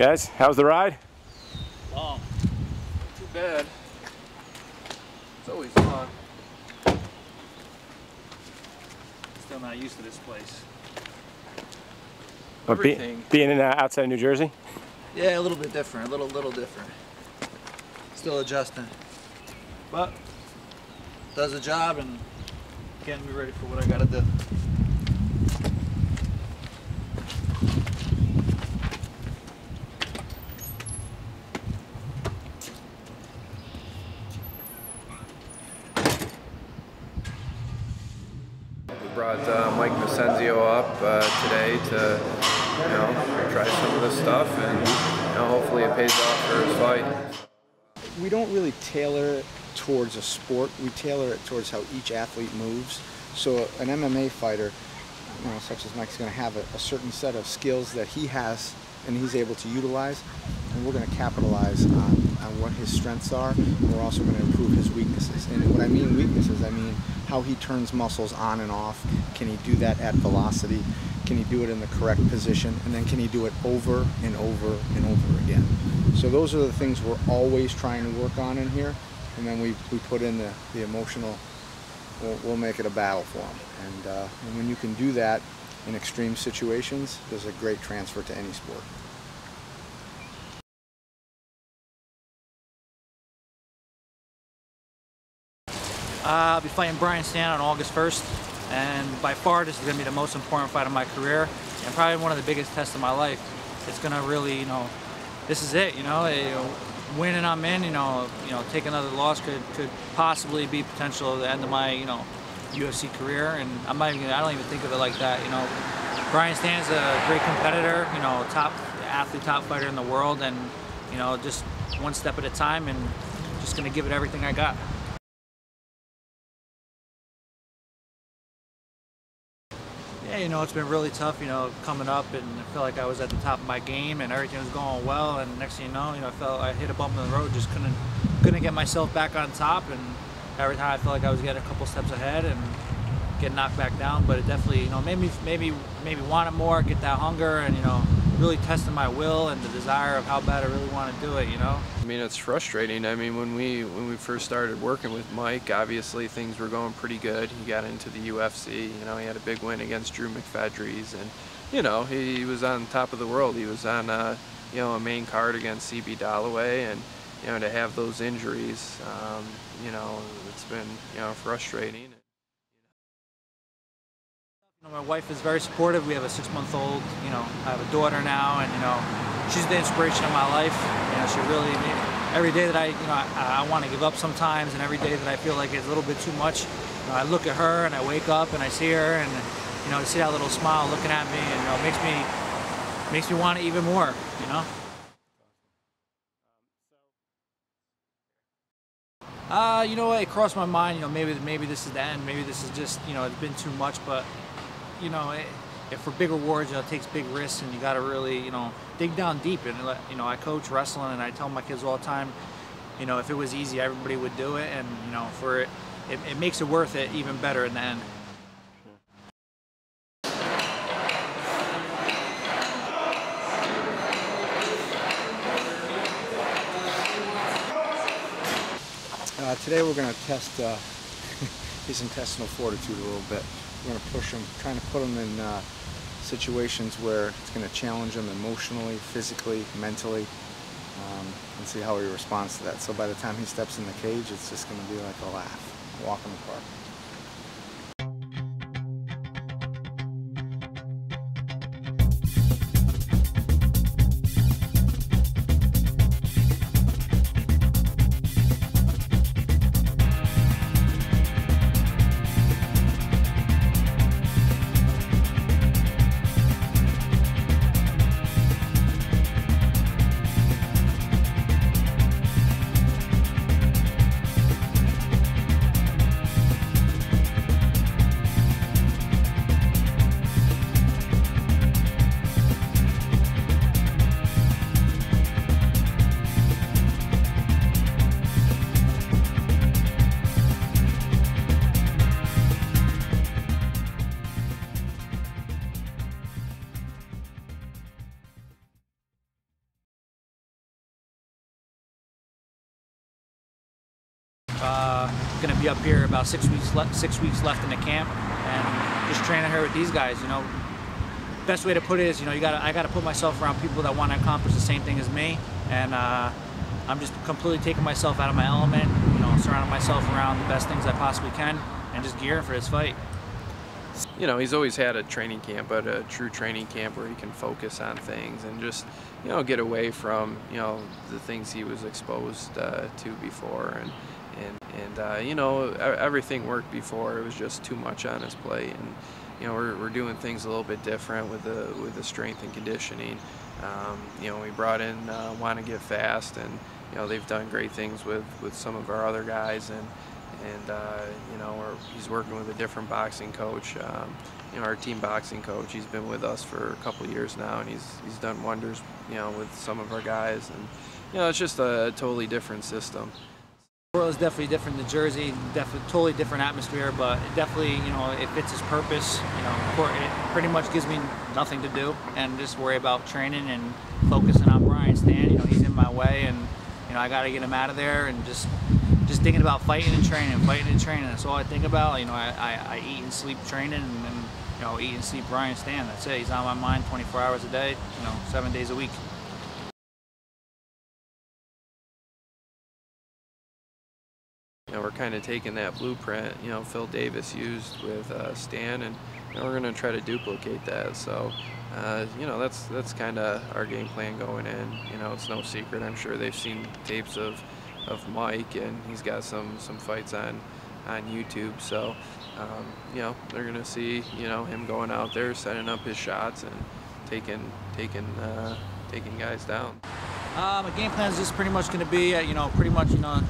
Guys, how's the ride? Long. Too bad. It's always fun. Still not used to this place. Be, Everything. being in, uh, outside of New Jersey? Yeah, a little bit different. A little, little different. Still adjusting. But does the job and getting me ready for what I gotta do. Uh, Mike Massenzio up uh, today to, you know, try some of this stuff, and you know, hopefully it pays off for his fight. we don't really tailor towards a sport. We tailor it towards how each athlete moves. So an MMA fighter, you know, such as Mike's going to have a, a certain set of skills that he has and he's able to utilize, and we're going to capitalize on, on what his strengths are. We're also going to improve his weaknesses. And when I mean weaknesses, I mean how he turns muscles on and off. Can he do that at velocity? Can he do it in the correct position? And then can he do it over and over and over again? So those are the things we're always trying to work on in here. And then we, we put in the, the emotional, we'll, we'll make it a battle for him. And, uh, and when you can do that in extreme situations, there's a great transfer to any sport. Uh, I'll be fighting Brian Stann on August 1st, and by far this is going to be the most important fight of my career, and probably one of the biggest tests of my life. It's going to really, you know, this is it. You know, Eh, you know, winning I'm in. You know, you know, take another loss could could possibly be potential the end of my, you know, UFC career, and I'm not even. I don't even think of it like that. You know, Brian Stann's a great competitor. You know, top athlete, top fighter in the world, and you know, just one step at a time, and just going to give it everything I got. You know, it's been really tough, you know, coming up and I felt like I was at the top of my game and everything was going well and next thing you know, you know, I felt I hit a bump in the road, just couldn't couldn't get myself back on top and every time I felt like I was getting a couple steps ahead and get knocked back down, but it definitely, you know, made me maybe maybe want it more, get that hunger and, you know, really testing my will and the desire of how bad I really want to do it, you know. I mean, it's frustrating. I mean, when we when we first started working with Mike, obviously things were going pretty good. He got into the UFC. You know, he had a big win against Drew McFedries, and you know, he was on top of the world. He was on, uh, you know, a main card against CB Dolloway, and you know, to have those injuries, um, you know, it's been you know frustrating. You know, my wife is very supportive. We have a six-month-old. You know, I have a daughter now, and you know, she's the inspiration of my life. You know, she really. Every day that I, you know, I, I want to give up sometimes, and every day that I feel like it's a little bit too much, you know, I look at her and I wake up and I see her, and you know, to see that little smile looking at me, and you know, it makes me makes me want it even more. You know. Uh, you know what? It crossed my mind. You know, maybe maybe this is the end. Maybe this is just you know it's been too much. But you know, it, if for big rewards, you know, it takes big risks, and you got to really you know dig down deep. And you know, I coach wrestling, and I tell my kids all the time, you know, if it was easy, everybody would do it, and you know, for it, it, it makes it worth it even better in the end. Uh, today we're going to test uh, his intestinal fortitude a little bit. We're going to push him, trying to put him in uh, situations where it's going to challenge him emotionally, physically, mentally, um, and see how he responds to that. So by the time he steps in the cage, it's just going to be like a laugh, walk in the park. Be up here about six weeks left. Six weeks left in the camp, and just training her with these guys. You know, best way to put it is, you know, you got I got to put myself around people that want to accomplish the same thing as me, and uh, I'm just completely taking myself out of my element. You know, surrounding myself around the best things I possibly can, and just gearing for this fight. you know, he's always had a training camp, but a true training camp where he can focus on things and just, you know, get away from, you know, the things he was exposed uh, to before. And, and, and uh, you know, everything worked before. It was just too much on his plate. And, you know, we're, we're doing things a little bit different with the, with the strength and conditioning. Um, you know, we brought in uh, Want to Get Fast, and, you know, they've done great things with, with some of our other guys. And, and uh, you know he's working with a different boxing coach. Um, you know our team boxing coach. He's been with us for a couple years now, and he's he's done wonders. You know with some of our guys, and you know it's just a totally different system. World is definitely different than Jersey, definitely totally different atmosphere, but it definitely, you know, it fits its purpose. You know, it pretty much gives me nothing to do and just worry about training and focusing on Brian Stann. You know, he's in my way and, you know, I got to get him out of there and just just thinking about fighting and training, fighting and training. That's all I think about. You know, I, I, I eat and sleep training and, and, you know, eat and sleep Brian Stann. That's it. He's on my mind 24 hours a day, you know, seven days a week. You know we're kind of taking that blueprint. You know Phil Davis used with uh, Stann, and you know, we're going to try to duplicate that. So. Uh, you know that's that's kind of our game plan going in. You know it's no secret. I'm sure they've seen tapes of of Mike, and he's got some some fights on on YouTube. So, um, you know, they're gonna see you know him going out there, setting up his shots, and taking taking uh, taking guys down. Uh, my game plan is just pretty much going to be, uh, you know, pretty much, you know,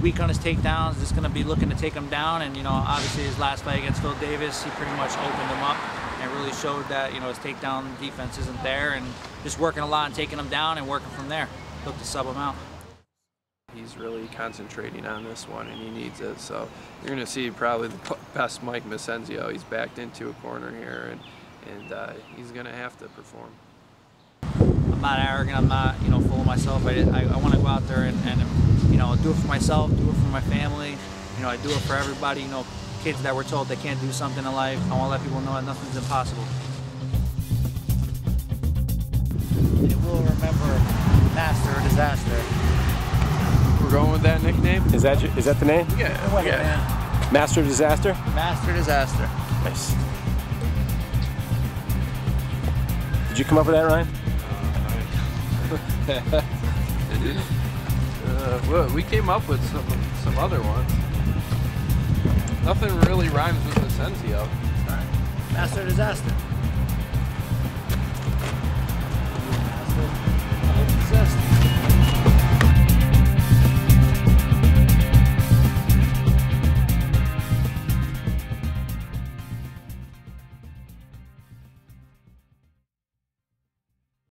weak on his takedowns. Just going to be looking to take him down. And, you know, obviously his last fight against Phil Davis, he pretty much opened him up and really showed that, you know, his takedown defense isn't there. And just working a lot and taking him down and working from there. Look to sub him out. He's really concentrating on this one, and he needs it. So you're gonna see probably the best Mike Massenzio. He's backed into a corner here, and and uh, he's gonna have to perform. I'm not arrogant. I'm not, you know, full of myself. I, I, I want to go out there and, and, you know, do it for myself, do it for my family. You know, I do it for everybody. You know, kids that were told they can't do something in life. I want to let people know that nothing's impossible. They will remember Master Disaster. We're going with that nickname. Is that your- is that the name? Yeah, yeah. Master Disaster. Master disaster. Nice. Did you come up with that, Ryan? Uh, well, we came up with some some other ones. Nothing really rhymes with Massenzio. Master Disaster.